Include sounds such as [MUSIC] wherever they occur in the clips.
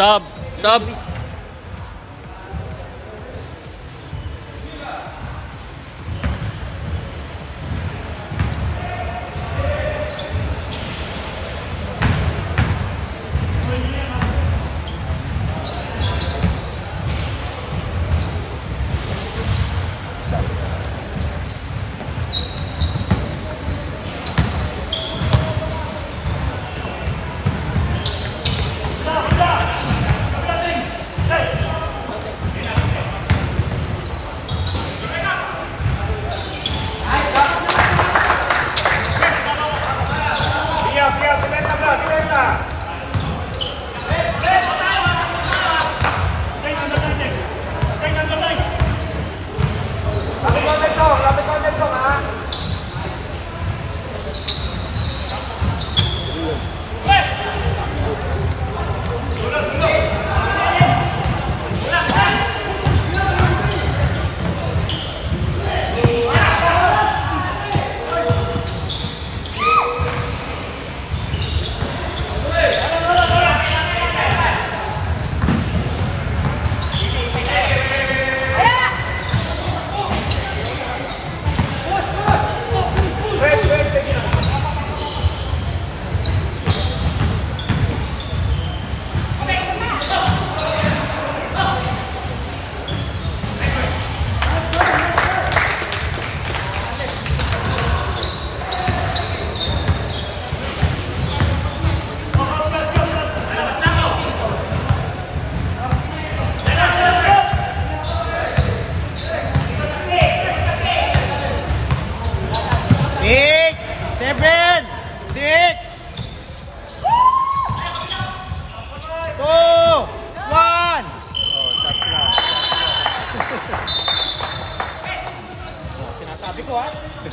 सब सब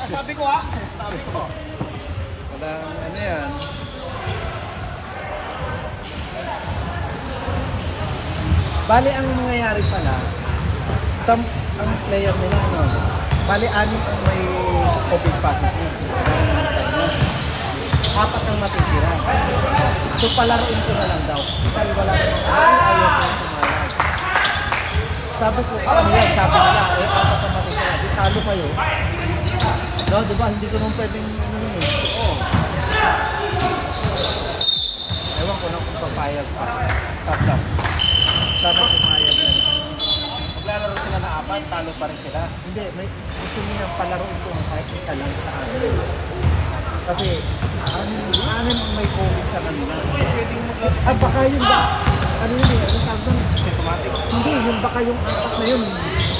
Sinasabi ko ha. Sinasabi ko. Walang ano yan. Bali ang nangyayari pala, sa ang player nila ano, bali anim ang may COVID positive. Apat ang matitira. So palaruin ko na lang daw. Dahil wala ayaw ko tumalag. Sabi ko, ano yan? Sabi nila, eh, apat ang matitira. Di talo kayo. No, di ba? Hindi ko naman pwedeng ano yun. eh. Oo. Ewan ko na kung papayag pa. Stop, stop. Sana pumayag na. Maglalaro sila na apat, talo pa rin sila. Hindi, may gusto niya palaroin ko kahit isa lang sa amin. Kasi, anim ang may COVID sa kanila. Ah, baka yun ba? Ano yun eh? Ano tawag doon? Symptomatic? Hindi, yung baka yung apat na yun.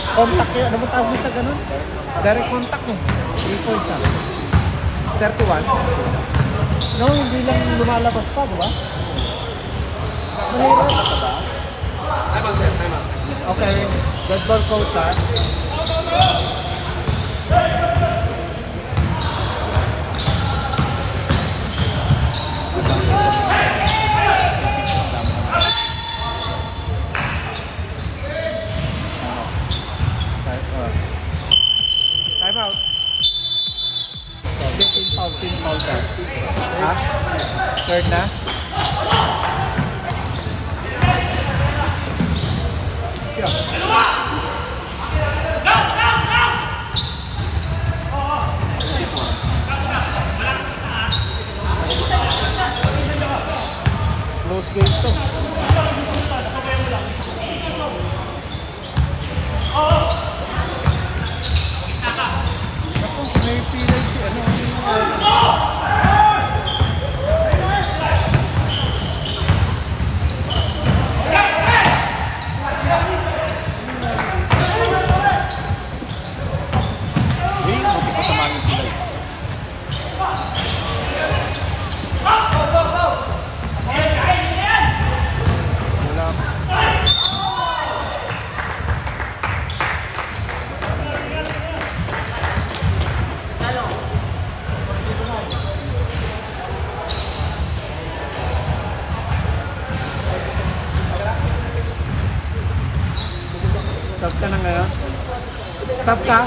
Contact yun. Ano ba tawag sa ganun? Direct contact eh. 3 points ah. 31. No, hindi lang lumalabas pa, di ba? Mahirap. Okay, dead ball coach ah. Third na? Close game to. Ako, may pilay si ano. Hey, magpapasama yung pilay. Wala. Stop ka na ngayon? Stop ka?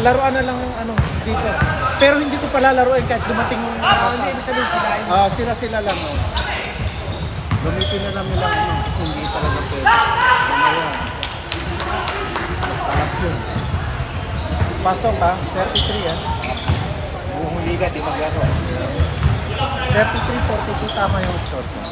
Maglaro na lang, laruan na lang ano dito. Pero hindi ko pala laruin kahit dumating yung Ah, hindi ibig sabihin sila. Ah, sila sila lang oh. Gamitin na lang nila ano, hindi talaga pwede. Mamaya. Palak yun. Pasok ha, 33 ah. Buong liga, di maglaro. 33-42 tama yung shot mo.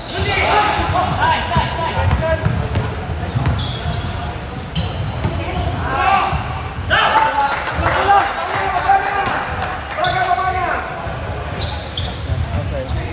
Okay.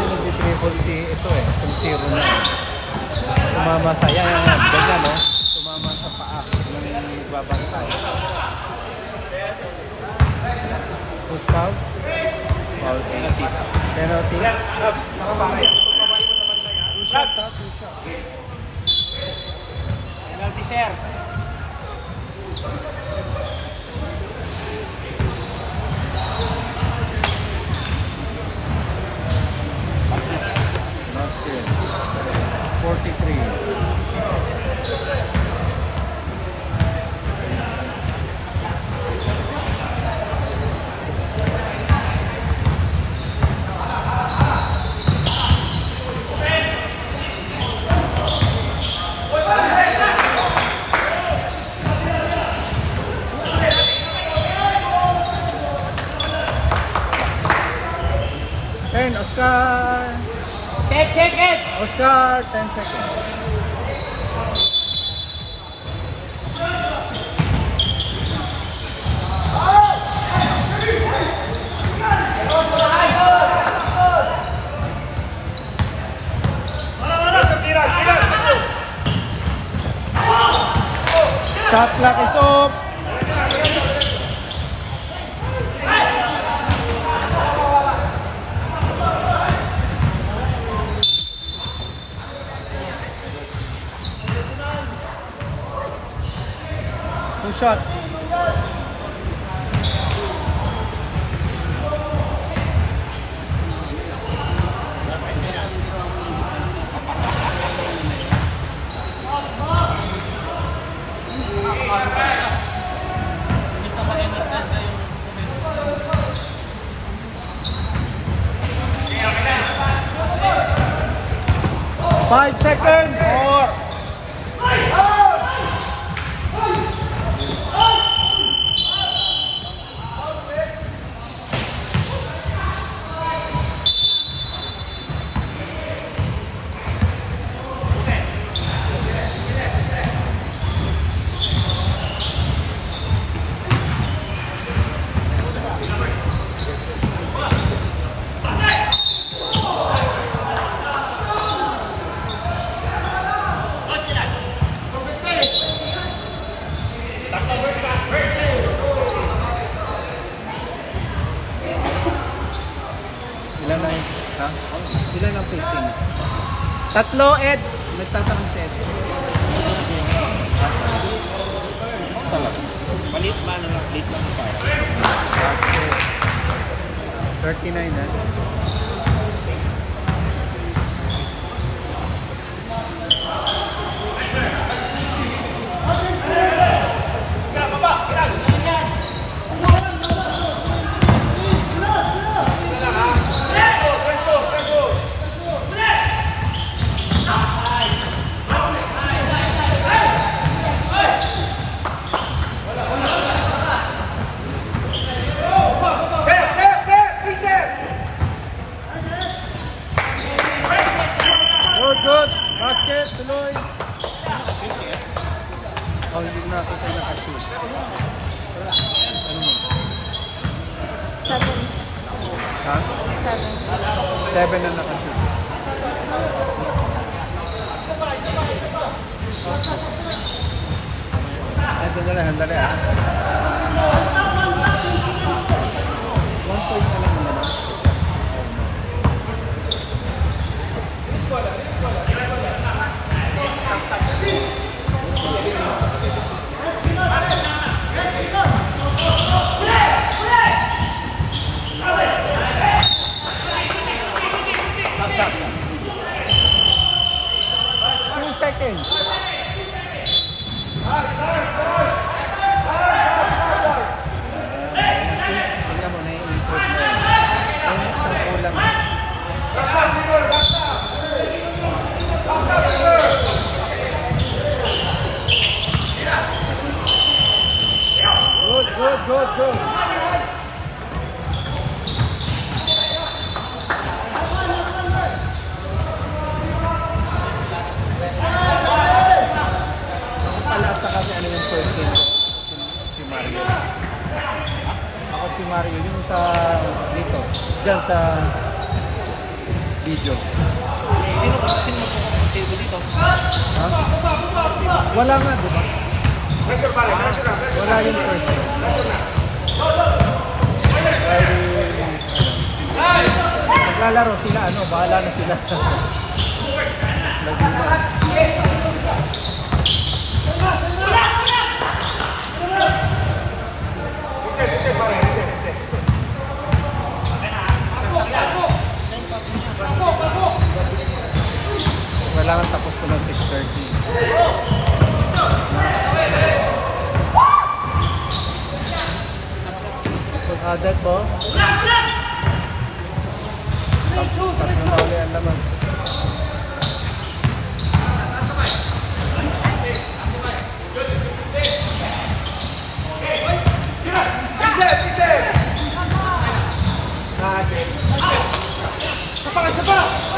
Kasi nag-triple si ito eh, kung zero na. Tumama sa, yan, yan, yan, ganyan no? Tumama sa paa ng babantay. Who's foul? Foul penalty. Penalty? Saka bakit? Two shot ha, two shot. Penalty, sir. Basket. 43. Oscar! Check, check it! Oscar, 10 seconds. Wala, wala! Tira, tira! Shot clock is off. Two shot. Five Tatlo, Ed. Nagtatanong si Ed. Malit man lang, late lang. Basket. 39, ha? Set, Seven. Ha? Seven. Seven na nakashoot. Ito na lang, handali ah. One good, good. Sa dito. Diyan sa video. Sino ba? Sino table dito? Ha? Wala nga, di ba? Wala yung. Dahil, ano, naglalaro sila, ano, bahala na sila sa Laguna. Kailangan tapos ko ng 6.30. Pag-adat mo? Tatlo na uli ang laman. Reset, reset! Nasi. Pakai.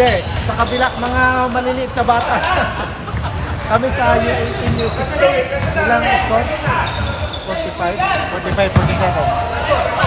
Hindi, sa kabila, mga maliliit na bata. [LAUGHS] Kami sa U18 U16. Ilang score? 40. 45, 45, 47.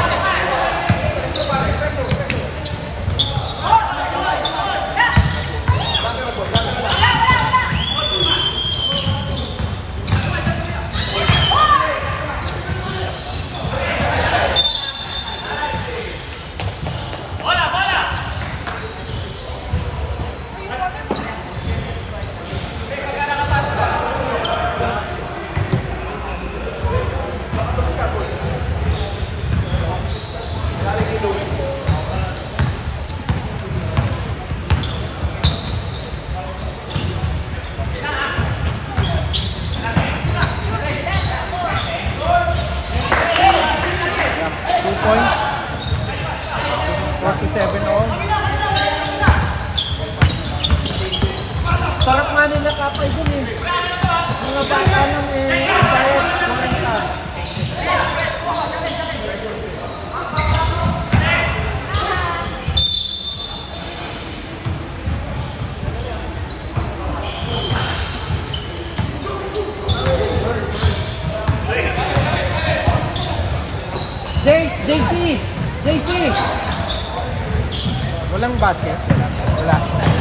Two points. 47 all. Nga nila kapay dun eh. Mga bata ng eh. Jace! JC! JC! Walang basket? Wala. Kapag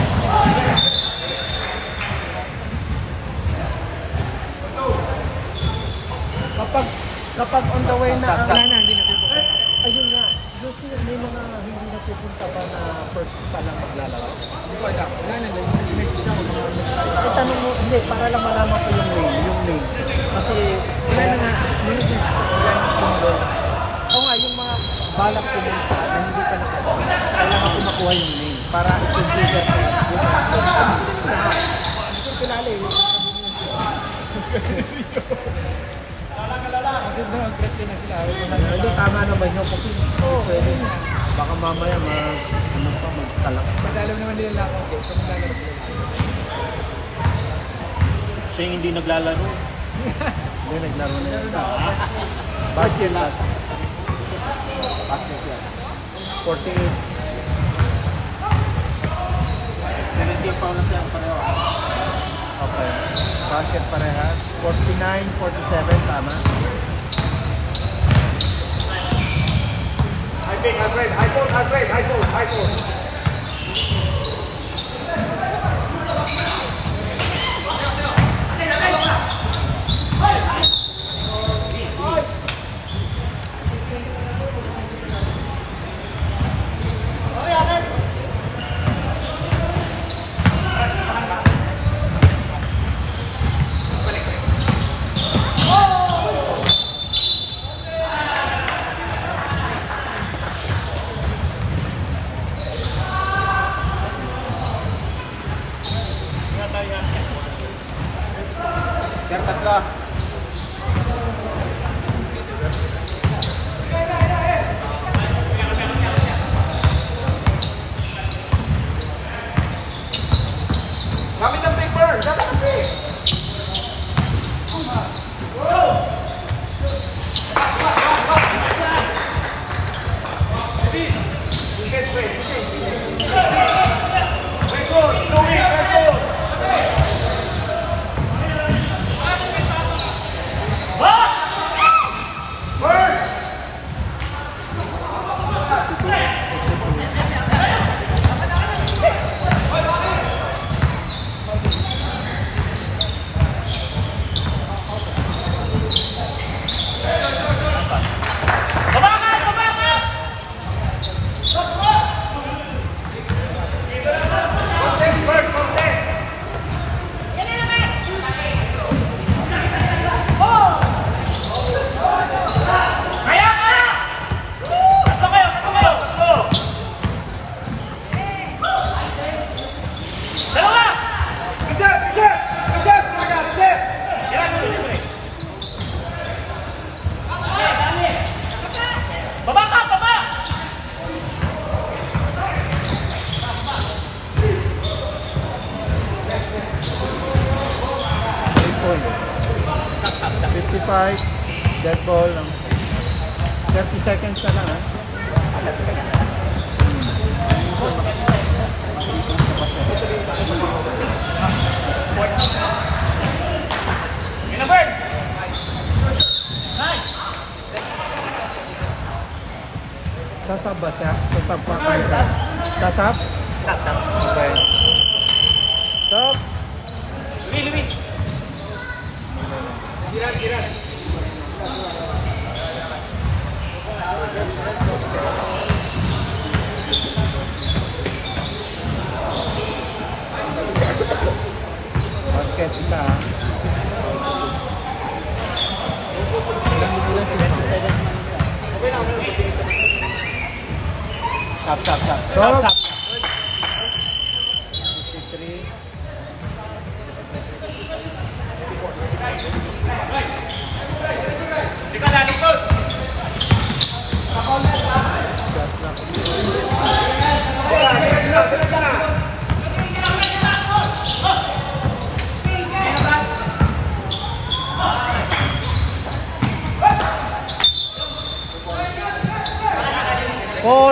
kapag on the way na ang... Wala na, hindi na pupunta. Ayun nga. Yung sila- may mga hindi na pupunta pa na first pa lang maglalaro. Hindi ko alam. Wala na, nag-message ako mga Ay, tanong mo, hindi, para lang malaman ko yung name, yung name. Kasi, Wala na nga, nag-message siya ako. Wala na tumulo. oo nga, yung mga balak pumunta na hindi pa nakatawa, kailangan ko makuha yung name para i-consider ko. Hindi ko kilala eh. [LAUGHS] Kasi na, na sila. Hindi, tama naman yun kasi, pwede. Baka mamaya mag, ano pa, magtalak. Mas alam naman nila lang ako. Okay, so maglalaro sila. Siya yung hindi naglalaro. [LAUGHS] Hindi, naglaro na yun. [LAUGHS] Basket last. Basket siya. 48. 17 pa na siya pareho. Okay. Basket parehas. 49, 47, tama. อัดเลขท้ายโ fight. Dead ball. 30 seconds na lang ha. Winner! Nice! Sasab ba siya? Sasab pa kayo sa... Sasab? Sasab. Okay. Basket isa. ha? Sap, sap, sap. Stop. Sap, sap.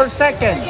second.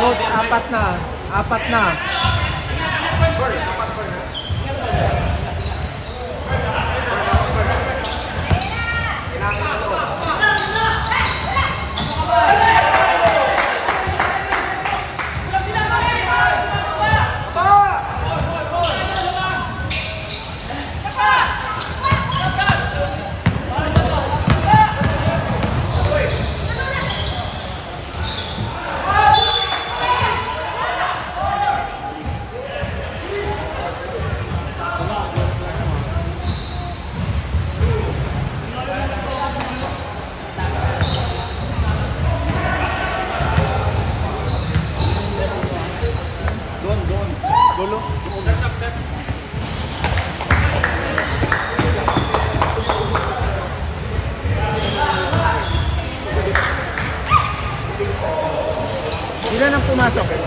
Oh, apat na. Apat na. Apat na.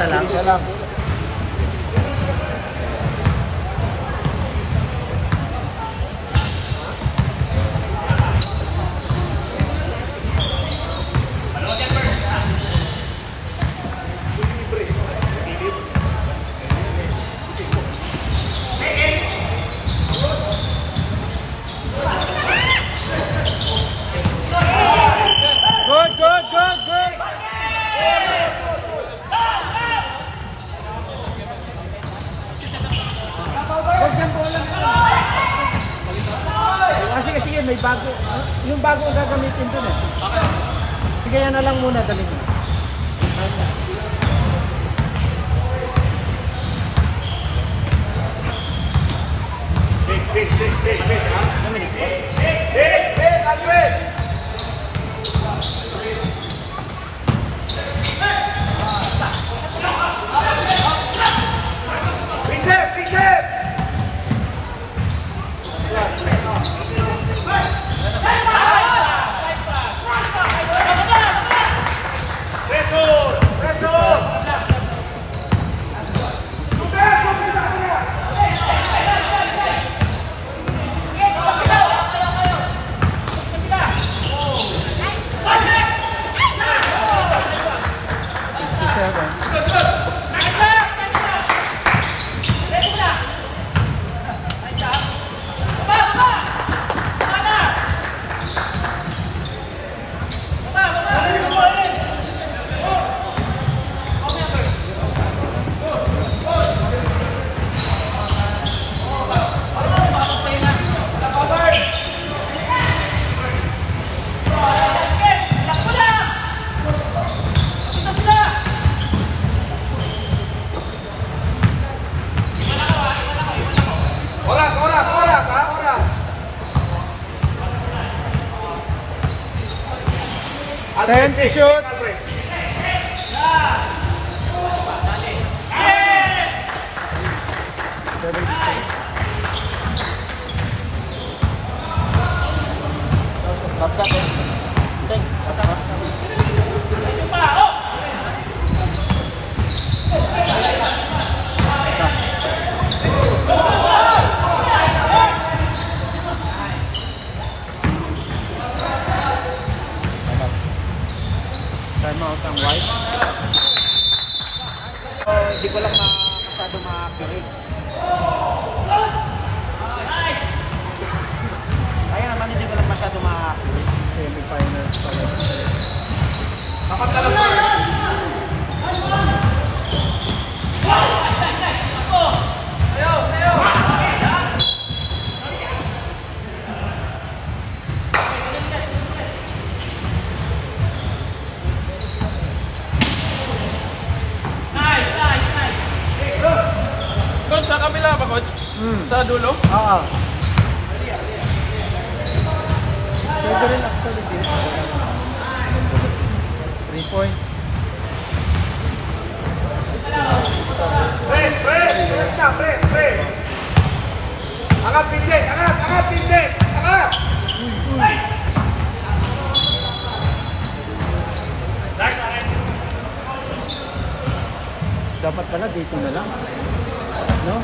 isa lang. Lang. Angat, Vincent! Angat, angat, Vincent! Angat! Dapat pala dito na lang. No?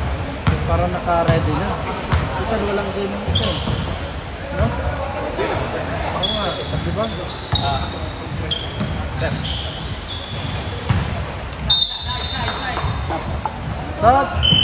Para naka-ready na. Ikan walang game isa eh. No? Oo nga, sabi ba? Stop!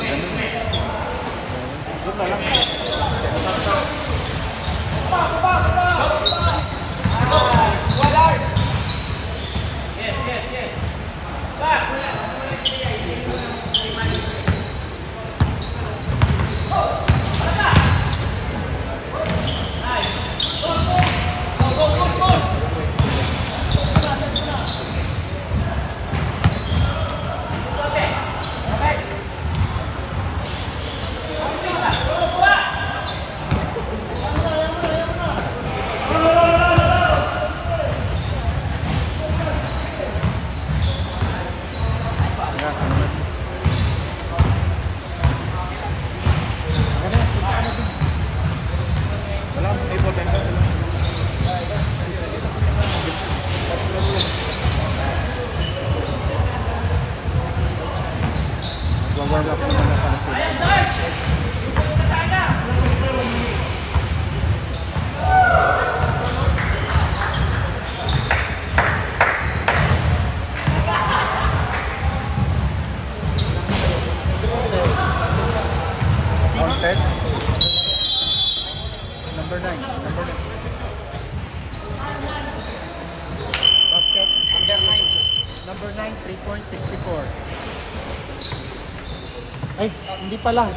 Ganun. eh. Doon na lang. Pala.